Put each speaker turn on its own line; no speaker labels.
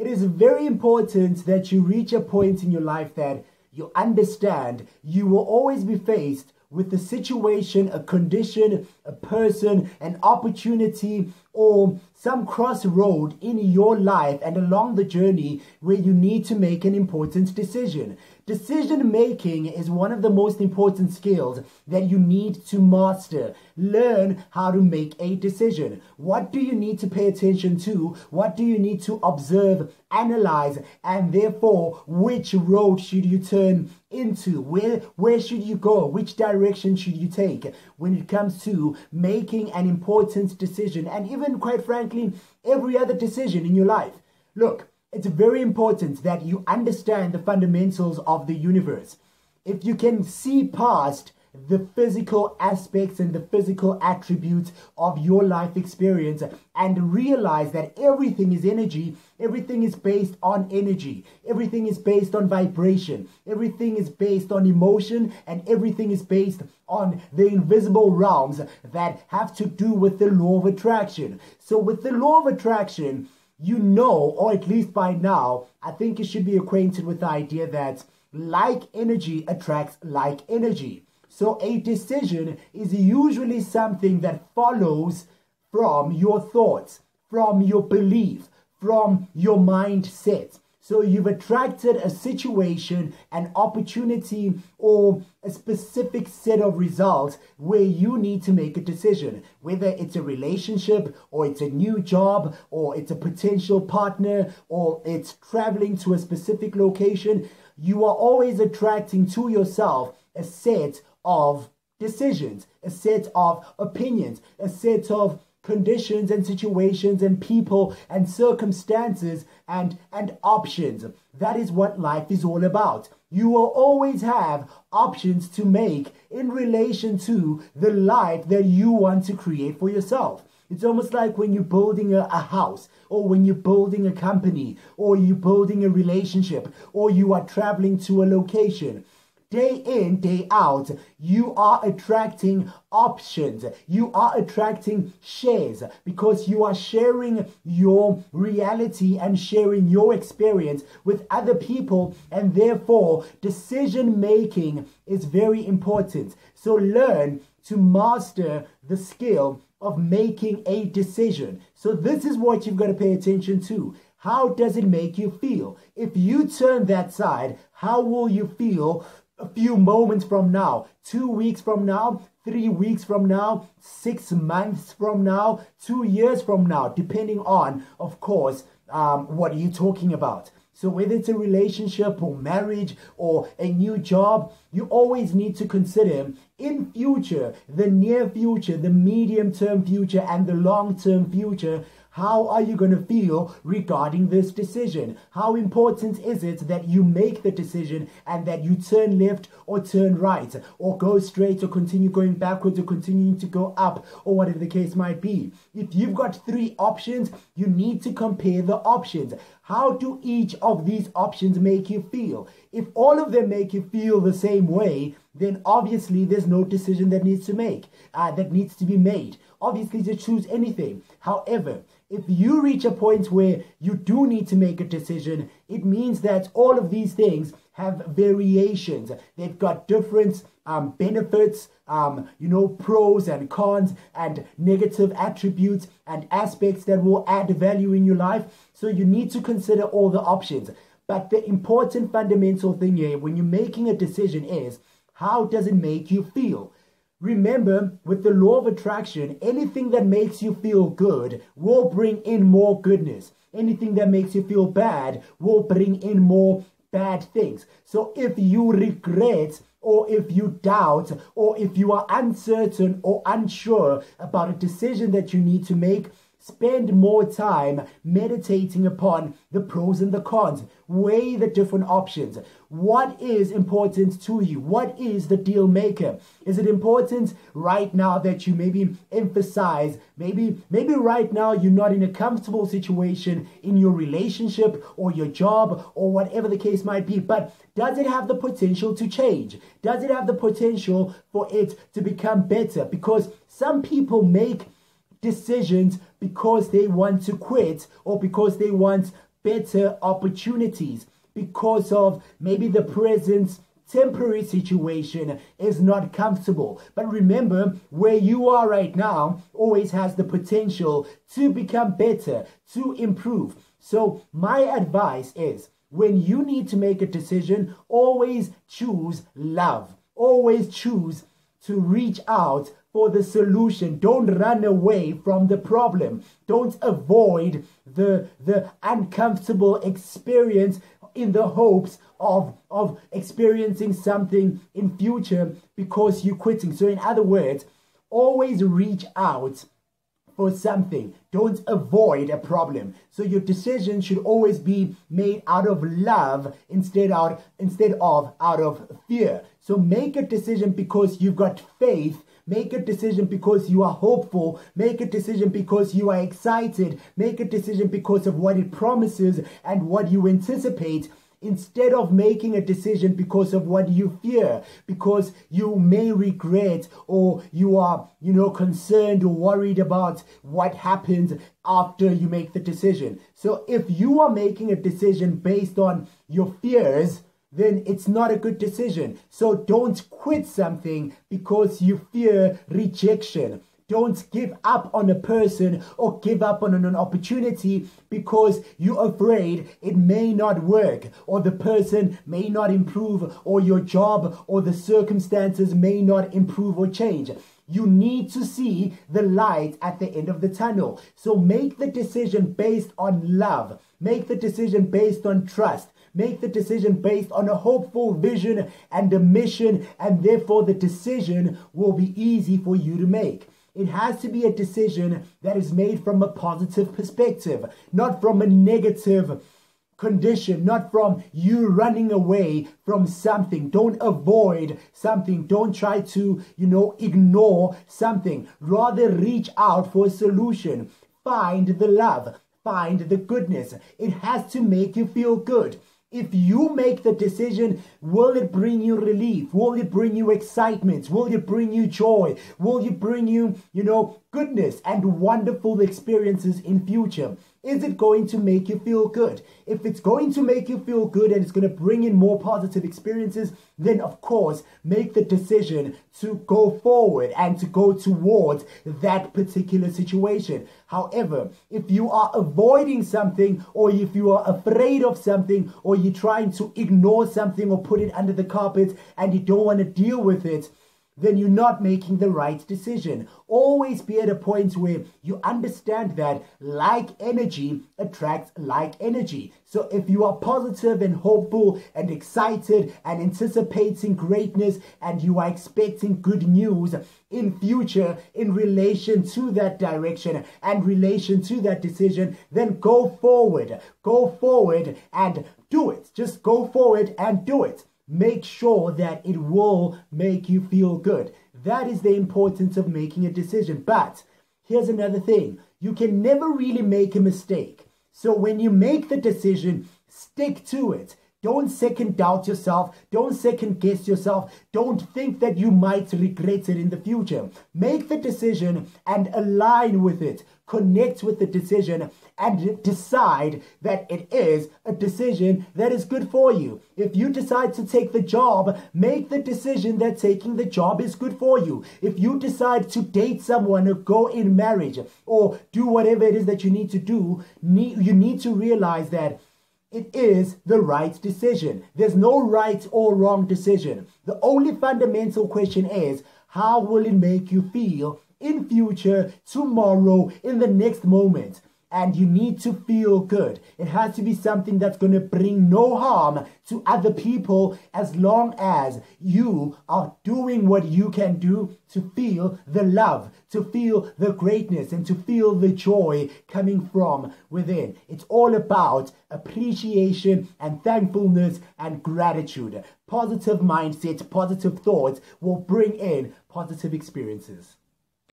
It is very important that you reach a point in your life that you understand you will always be faced with a situation, a condition, a person, an opportunity, or some crossroad in your life and along the journey where you need to make an important decision. Decision making is one of the most important skills that you need to master. Learn how to make a decision. What do you need to pay attention to? What do you need to observe, analyze, and therefore, which road should you turn into? Where, where should you go? Which direction should you take when it comes to making an important decision? And even, quite frankly, every other decision in your life. Look, it's very important that you understand the fundamentals of the universe. If you can see past the physical aspects and the physical attributes of your life experience and realize that everything is energy, everything is based on energy, everything is based on vibration, everything is based on emotion, and everything is based on the invisible realms that have to do with the law of attraction. So, with the law of attraction, you know, or at least by now, I think you should be acquainted with the idea that like energy attracts like energy. So a decision is usually something that follows from your thoughts, from your belief, from your mindset. So you've attracted a situation, an opportunity, or a specific set of results where you need to make a decision. Whether it's a relationship, or it's a new job, or it's a potential partner, or it's traveling to a specific location, you are always attracting to yourself a set of decisions, a set of opinions, a set of conditions and situations and people and circumstances and and options. That is what life is all about. You will always have options to make in relation to the life that you want to create for yourself. It's almost like when you're building a, a, house, or when you're building a company, or you're building a relationship, or you are traveling to a location day in, day out, you are attracting options. You are attracting shares because you are sharing your reality and sharing your experience with other people, and therefore, decision making is very important. So, learn to master the skill of making a decision. So, this is what you've got to pay attention to. How does it make you feel? If you turn that side, how will you feel a few moments from now, two weeks from now, three weeks from now, six months from now, two years from now, depending on, of course, um, what are you talking about? So, whether it's a relationship or marriage or a new job, you always need to consider in future, the near future, the medium term future, and the long term future how are you going to feel regarding this decision? How important is it that you make the decision and that you turn left or turn right or go straight or continue going backwards or continuing to go up or whatever the case might be? If you've got three options, you need to compare the options. How do each of these options make you feel? If all of them make you feel the same way, then obviously there's no decision that needs to make uh, that needs to be made. Obviously, to choose anything. However, if you reach a point where you do need to make a decision, it means that all of these things have variations. They've got different um, benefits, um, you know, pros and cons, and negative attributes and aspects that will add value in your life. So you need to consider all the options. But the important fundamental thing here when you're making a decision is how does it make you feel? Remember, with the law of attraction, anything that makes you feel good will bring in more goodness. Anything that makes you feel bad will bring in more bad things. So if you regret, or if you doubt, or if you are uncertain or unsure about a decision that you need to make, Spend more time meditating upon the pros and the cons. Weigh the different options. What is important to you? What is the deal maker? Is it important right now that you maybe emphasize, maybe, maybe right now you're not in a comfortable situation in your relationship or your job or whatever the case might be, but does it have the potential to change? Does it have the potential for it to become better? Because some people make decisions because they want to quit or because they want better opportunities because of maybe the present temporary situation is not comfortable. But remember, where you are right now always has the potential to become better, to improve. So, my advice is when you need to make a decision, always choose love. Always choose to reach out for the solution. Don't run away from the problem. Don't avoid the, the uncomfortable experience in the hopes of, of experiencing something in future because you're quitting. So in other words, always reach out for something. Don't avoid a problem. So your decision should always be made out of love instead out instead of out of fear. So make a decision because you've got faith Make a decision because you are hopeful. Make a decision because you are excited. Make a decision because of what it promises and what you anticipate instead of making a decision because of what you fear, because you may regret or you are, you know, concerned or worried about what happens after you make the decision. So if you are making a decision based on your fears, then it's not a good decision. So don't quit something because you fear rejection. Don't give up on a person or give up on an opportunity because you're afraid it may not work or the person may not improve or your job or the circumstances may not improve or change. You need to see the light at the end of the tunnel. So make the decision based on love. Make the decision based on trust. Make the decision based on a hopeful vision and a mission, and therefore the decision will be easy for you to make. It has to be a decision that is made from a positive perspective, not from a negative condition, not from you running away from something. Don't avoid something. Don't try to, you know, ignore something. Rather reach out for a solution. Find the love. Find the goodness. It has to make you feel good. If you make the decision, will it bring you relief? Will it bring you excitement? Will it bring you joy? Will it bring you, you know, goodness and wonderful experiences in future? Is it going to make you feel good? If it's going to make you feel good and it's going to bring in more positive experiences, then of course, make the decision to go forward and to go towards that particular situation. However, if you are avoiding something or if you are afraid of something or you're trying to ignore something or put it under the carpet and you don't want to deal with it, then you're not making the right decision. Always be at a point where you understand that like energy attracts like energy. So if you are positive and hopeful and excited and anticipating greatness and you are expecting good news in future in relation to that direction and relation to that decision, then go forward. Go forward and do it. Just go forward and do it make sure that it will make you feel good. That is the importance of making a decision. But here's another thing you can never really make a mistake. So when you make the decision, stick to it. Don't second doubt yourself. Don't second guess yourself. Don't think that you might regret it in the future. Make the decision and align with it. Connect with the decision and decide that it is a decision that is good for you. If you decide to take the job, make the decision that taking the job is good for you. If you decide to date someone or go in marriage or do whatever it is that you need to do, you need to realize that it is the right decision. There's no right or wrong decision. The only fundamental question is how will it make you feel in future, tomorrow, in the next moment? And you need to feel good. It has to be something that's going to bring no harm to other people as long as you are doing what you can do to feel the love, to feel the greatness, and to feel the joy coming from within. It's all about appreciation and thankfulness and gratitude. Positive mindset, positive thoughts will bring in positive experiences.